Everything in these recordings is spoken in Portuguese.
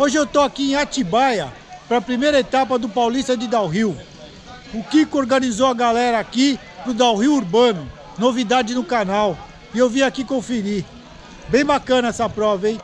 Hoje eu tô aqui em Atibaia para a primeira etapa do Paulista de Downhill. O Kiko organizou a galera aqui pro Downhill Urbano, novidade no canal. E eu vim aqui conferir. Bem bacana essa prova, hein?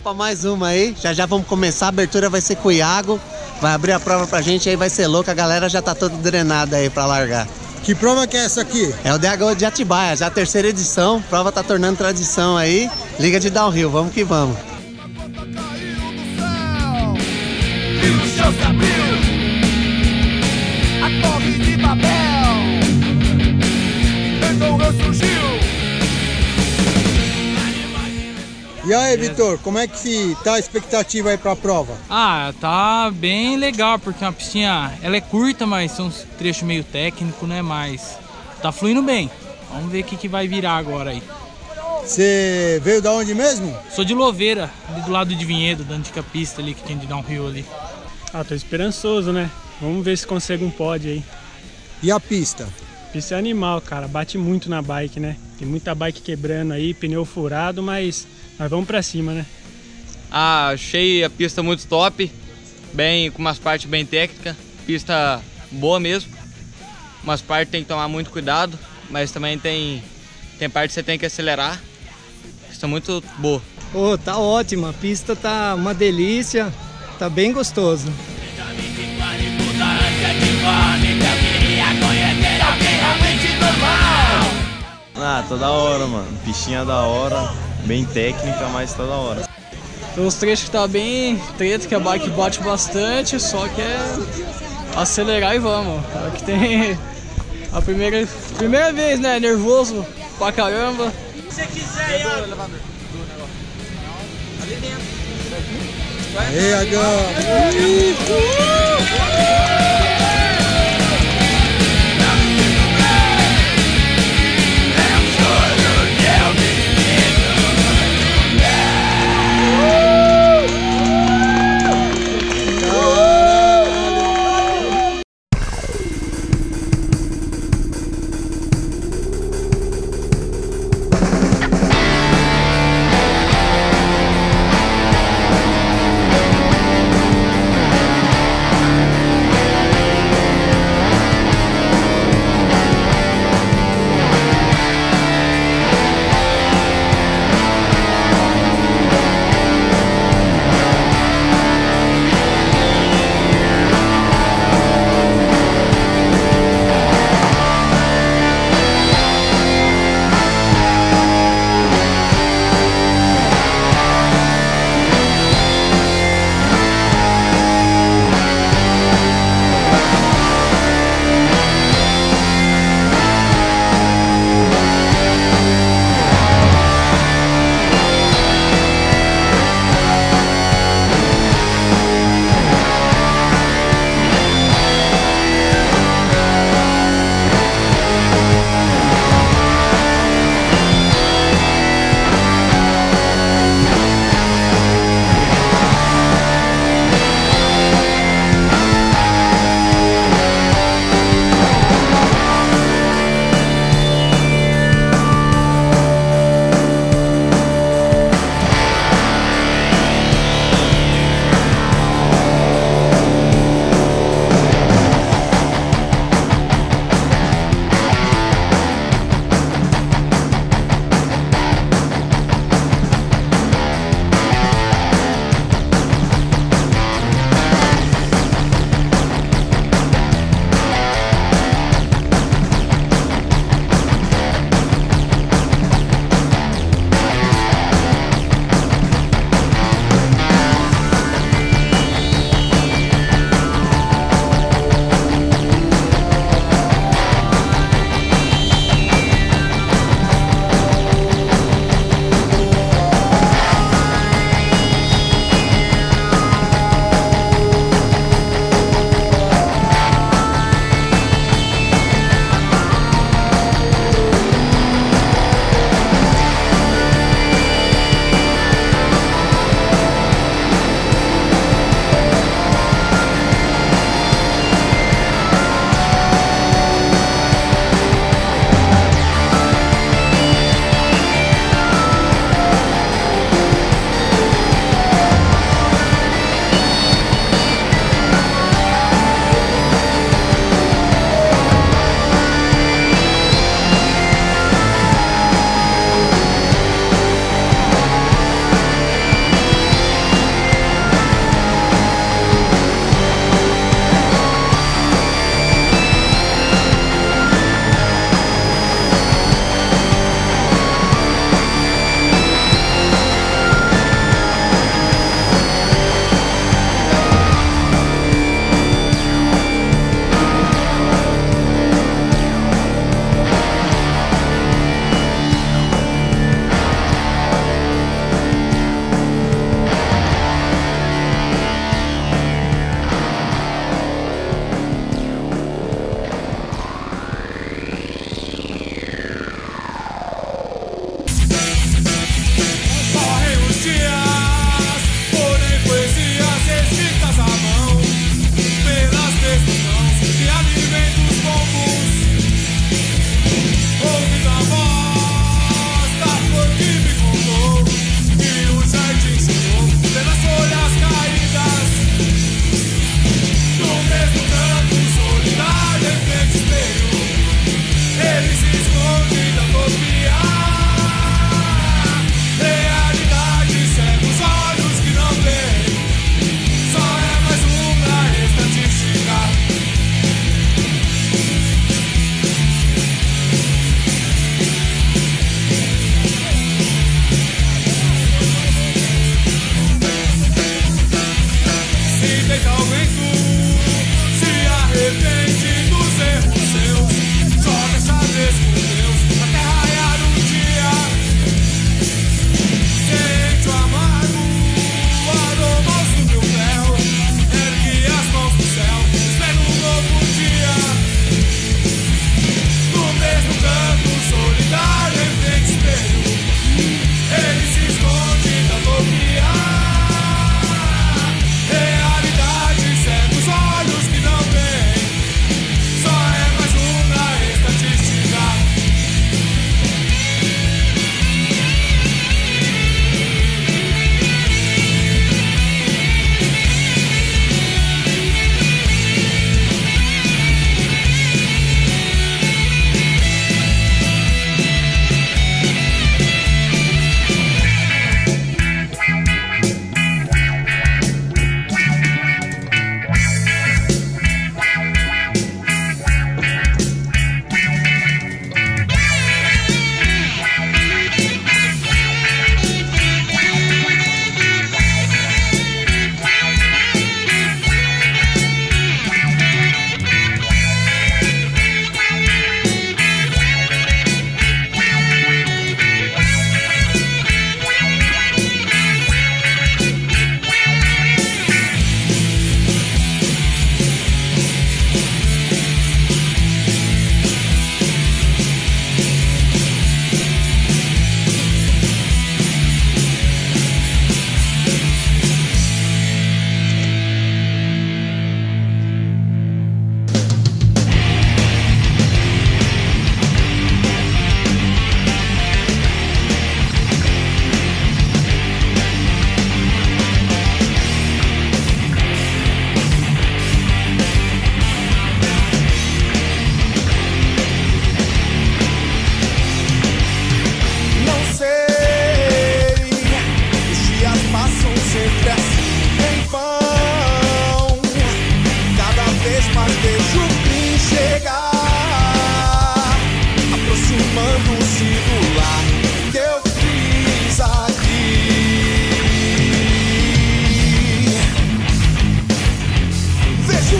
Vamos para mais uma aí. Já já vamos começar. A abertura vai ser com o Iago. Vai abrir a prova pra gente aí, vai ser louco. A galera já tá toda drenada aí pra largar. Que prova que é essa aqui? É o DH de Atibaia, já a terceira edição. A prova tá tornando tradição aí. Liga de downhill, vamos que vamos. E o céu se abriu, E aí, Vitor, como é que tá a expectativa aí pra prova? Ah, tá bem legal, porque a piscina, ela é curta, mas são uns trechos meio técnico, né? Mas tá fluindo bem. Vamos ver o que, que vai virar agora aí. Você veio da onde mesmo? Sou de Louveira, ali do lado de Vinhedo, da antiga pista ali que tem de dar um rio ali. Ah, tô esperançoso, né? Vamos ver se consegue um pódio aí. E a pista? A pista é animal, cara. Bate muito na bike, né? Tem muita bike quebrando aí, pneu furado, mas mas vamos pra cima, né? Ah, achei a pista muito top, bem com umas partes bem técnicas, pista boa mesmo. Umas partes tem que tomar muito cuidado, mas também tem tem parte que você tem que acelerar. Pista muito boa. Oh, tá ótima, a pista tá uma delícia, tá bem gostoso. Ah, toda hora, mano. Pistinha da hora bem técnica, mas toda hora. Os trechos que tá bem treta, que a bike bate bastante, só que é acelerar e vamos. É que tem a primeira, primeira vez, né? Nervoso pra caramba. Se você quiser, Ali dentro. Ei, Agão!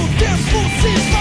o tempo.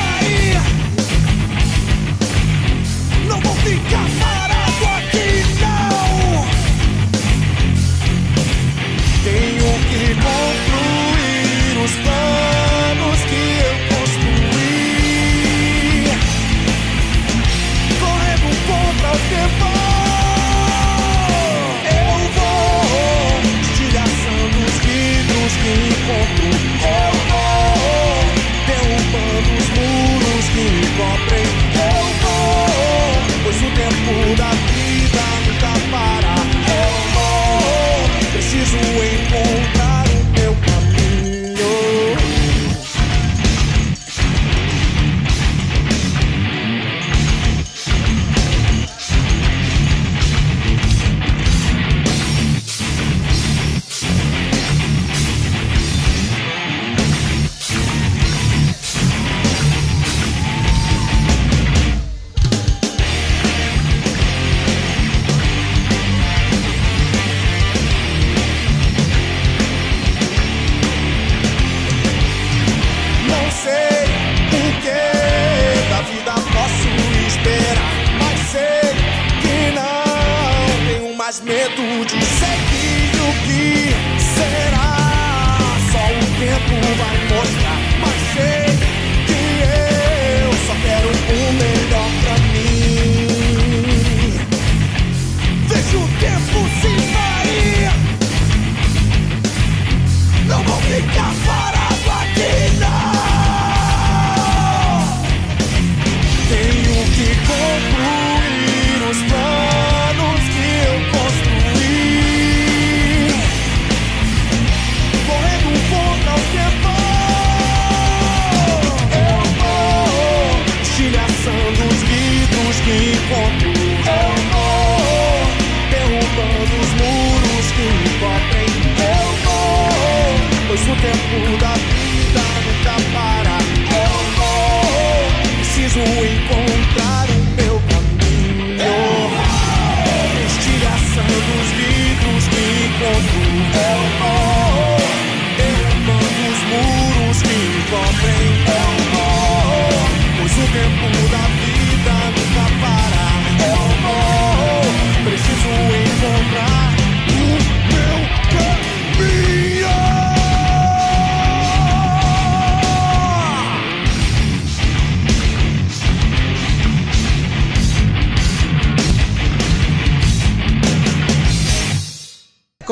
Tempo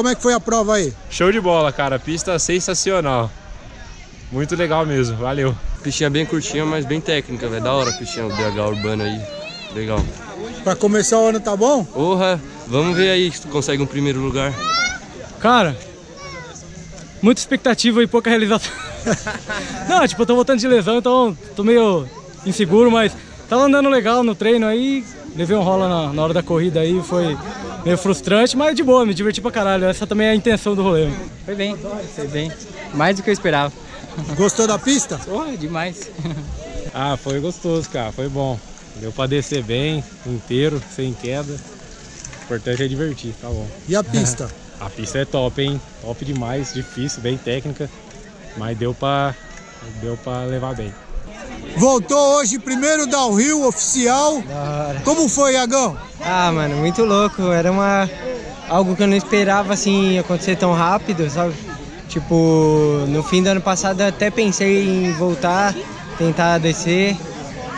Como é que foi a prova aí? Show de bola, cara. Pista sensacional. Muito legal mesmo, valeu. Pistinha bem curtinha, mas bem técnica, velho. Da hora a pistinha BH urbana aí. Legal. Pra começar o ano tá bom? Porra, vamos ver aí se tu consegue um primeiro lugar. Cara, muita expectativa e pouca realização. Não, tipo, eu tô voltando de lesão, então tô meio inseguro, mas tava andando legal no treino aí. Levei um rola na, na hora da corrida aí, foi meio frustrante, mas de boa, me diverti pra caralho. Essa também é a intenção do rolê. Foi bem, foi bem. Mais do que eu esperava. Gostou da pista? Porra, demais. Ah, foi gostoso, cara. Foi bom. Deu pra descer bem, inteiro, sem queda. O importante é divertir, tá bom. E a pista? a pista é top, hein? Top demais, difícil, bem técnica. Mas deu pra, deu pra levar bem. Voltou hoje, primeiro downhill oficial. Como foi, Iagão? Ah, mano, muito louco. Era uma algo que eu não esperava assim acontecer tão rápido, sabe? Tipo, no fim do ano passado eu até pensei em voltar, tentar descer,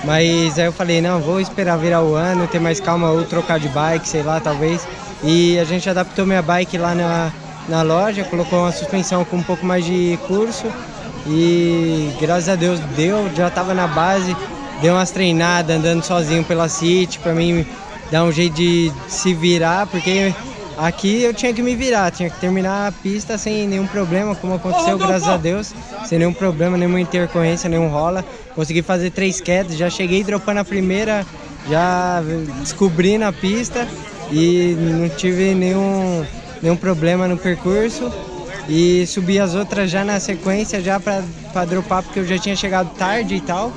mas aí eu falei, não, vou esperar virar o ano, ter mais calma ou trocar de bike, sei lá, talvez. E a gente adaptou minha bike lá na, na loja, colocou uma suspensão com um pouco mais de curso e graças a Deus deu, já tava na base, deu umas treinadas andando sozinho pela City, pra mim dar um jeito de se virar, porque aqui eu tinha que me virar, tinha que terminar a pista sem nenhum problema, como aconteceu, graças a Deus, sem nenhum problema, nenhuma intercorrência, nenhum rola. Consegui fazer três quedas, já cheguei dropando a primeira, já descobri na pista e não tive nenhum, nenhum problema no percurso. E subi as outras já na sequência, já pra, pra dropar, porque eu já tinha chegado tarde e tal.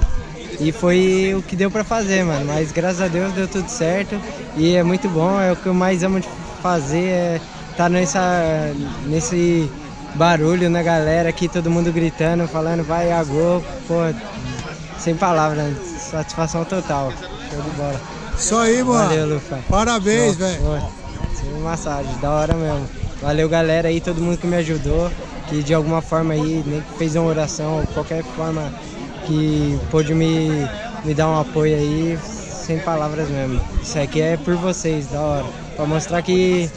E foi o que deu pra fazer, mano. Mas graças a Deus deu tudo certo. E é muito bom, é o que eu mais amo de fazer, é estar nessa, nesse barulho na galera aqui, todo mundo gritando, falando vai a gol, pô, sem palavras, satisfação total. Show de bola. Isso aí, mano. Valeu, Lufa. Parabéns, velho. massagem, da hora mesmo. Valeu, galera aí, todo mundo que me ajudou, que de alguma forma aí, nem que fez uma oração, qualquer forma que pôde me, me dar um apoio aí, sem palavras mesmo. Isso aqui é por vocês, da hora. Pra mostrar que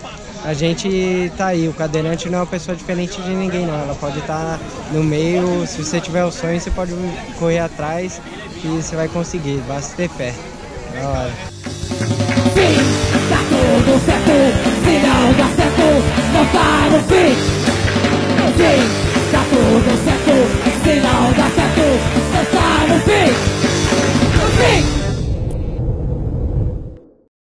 a gente tá aí. O cadeirante não é uma pessoa diferente de ninguém, não. Ela pode estar no meio. Se você tiver o sonho, você pode correr atrás e você vai conseguir. Basta ter fé. Da hora. Tá tudo certo, se não dá certo, certo, não tá no fim. Sim, tá tudo certo, se não dá certo, não tá no fim. No fim.